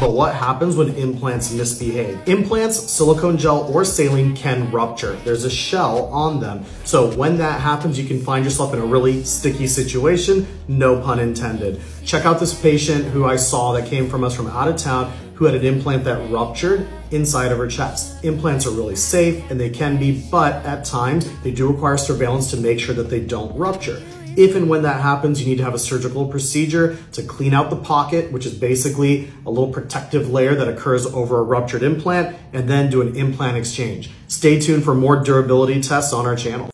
But what happens when implants misbehave? Implants, silicone gel, or saline can rupture. There's a shell on them. So when that happens, you can find yourself in a really sticky situation, no pun intended. Check out this patient who I saw that came from us from out of town who had an implant that ruptured inside of her chest. Implants are really safe and they can be, but at times they do require surveillance to make sure that they don't rupture. If and when that happens, you need to have a surgical procedure to clean out the pocket, which is basically a little protective layer that occurs over a ruptured implant, and then do an implant exchange. Stay tuned for more durability tests on our channel.